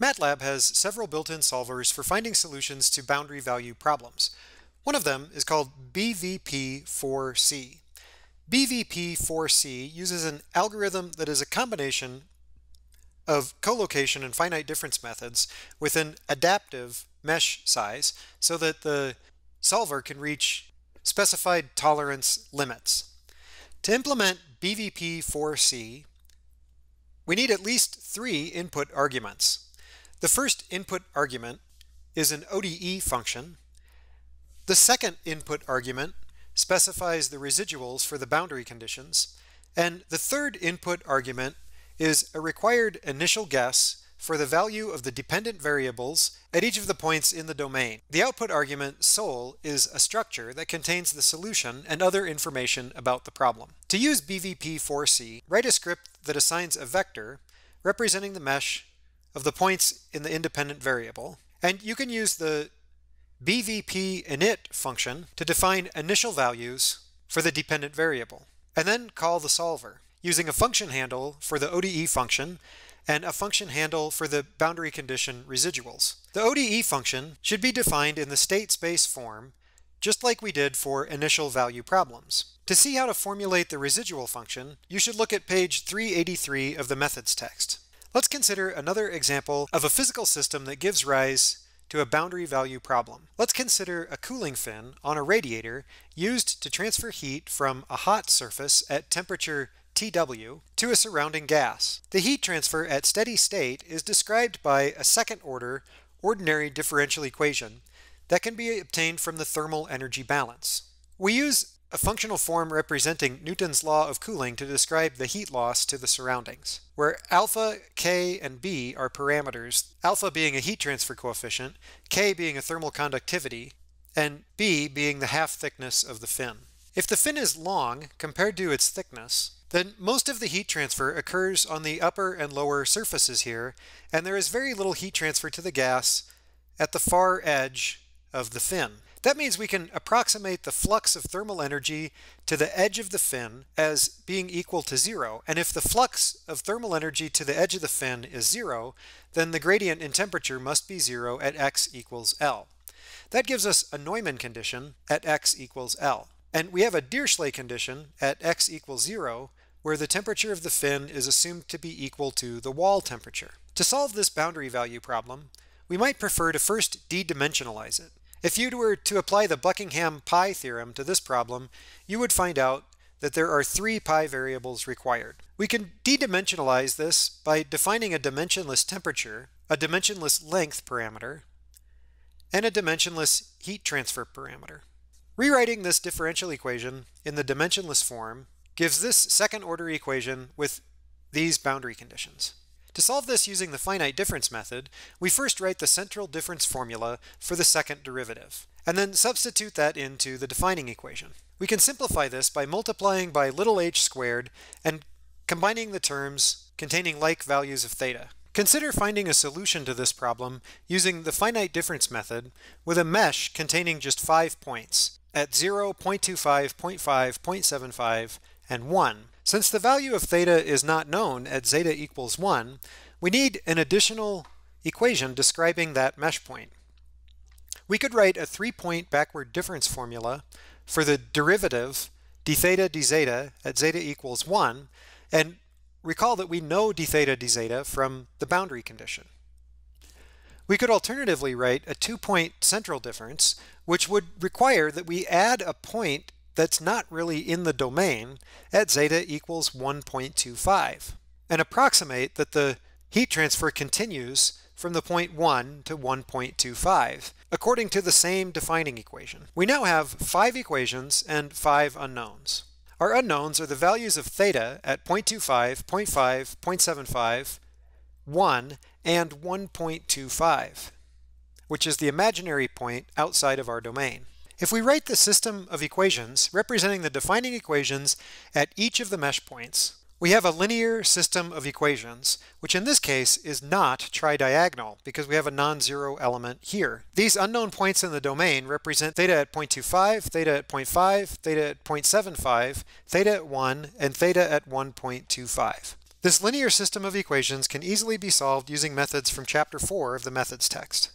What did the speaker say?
MATLAB has several built-in solvers for finding solutions to boundary value problems. One of them is called BVP4C. BVP4C uses an algorithm that is a combination of collocation and finite difference methods with an adaptive mesh size so that the solver can reach specified tolerance limits. To implement BVP4C, we need at least three input arguments. The first input argument is an ODE function. The second input argument specifies the residuals for the boundary conditions. And the third input argument is a required initial guess for the value of the dependent variables at each of the points in the domain. The output argument sol is a structure that contains the solution and other information about the problem. To use BVP4C, write a script that assigns a vector representing the mesh of the points in the independent variable. And you can use the BVP init function to define initial values for the dependent variable, and then call the solver using a function handle for the ODE function and a function handle for the boundary condition residuals. The ODE function should be defined in the state space form, just like we did for initial value problems. To see how to formulate the residual function, you should look at page 383 of the methods text. Let's consider another example of a physical system that gives rise to a boundary value problem. Let's consider a cooling fin on a radiator used to transfer heat from a hot surface at temperature TW to a surrounding gas. The heat transfer at steady state is described by a second order ordinary differential equation that can be obtained from the thermal energy balance. We use a functional form representing Newton's law of cooling to describe the heat loss to the surroundings, where alpha, k, and b are parameters, alpha being a heat transfer coefficient, k being a thermal conductivity, and b being the half thickness of the fin. If the fin is long compared to its thickness, then most of the heat transfer occurs on the upper and lower surfaces here, and there is very little heat transfer to the gas at the far edge of the fin. That means we can approximate the flux of thermal energy to the edge of the fin as being equal to zero. And if the flux of thermal energy to the edge of the fin is zero, then the gradient in temperature must be zero at x equals L. That gives us a Neumann condition at x equals L. And we have a Dirichlet condition at x equals zero, where the temperature of the fin is assumed to be equal to the wall temperature. To solve this boundary value problem, we might prefer to first de-dimensionalize it. If you were to apply the Buckingham pi theorem to this problem, you would find out that there are three pi variables required. We can de-dimensionalize this by defining a dimensionless temperature, a dimensionless length parameter, and a dimensionless heat transfer parameter. Rewriting this differential equation in the dimensionless form gives this second order equation with these boundary conditions. To solve this using the finite difference method, we first write the central difference formula for the second derivative, and then substitute that into the defining equation. We can simplify this by multiplying by little h squared and combining the terms containing like values of theta. Consider finding a solution to this problem using the finite difference method with a mesh containing just five points at 0, 0.25, 0.5, 0.75, and 1. Since the value of theta is not known at zeta equals 1, we need an additional equation describing that mesh point. We could write a three-point backward difference formula for the derivative d theta d zeta at zeta equals 1, and recall that we know d theta d zeta from the boundary condition. We could alternatively write a two-point central difference, which would require that we add a point that's not really in the domain at zeta equals 1.25 and approximate that the heat transfer continues from the point 1 to 1.25 according to the same defining equation. We now have five equations and five unknowns. Our unknowns are the values of theta at 0.25, 0.5, 0.75, 1, and 1.25, which is the imaginary point outside of our domain. If we write the system of equations representing the defining equations at each of the mesh points, we have a linear system of equations, which in this case is not tridiagonal because we have a non-zero element here. These unknown points in the domain represent theta at 0.25, theta at 0.5, theta at 0.75, theta at 1, and theta at 1.25. This linear system of equations can easily be solved using methods from Chapter 4 of the Methods text.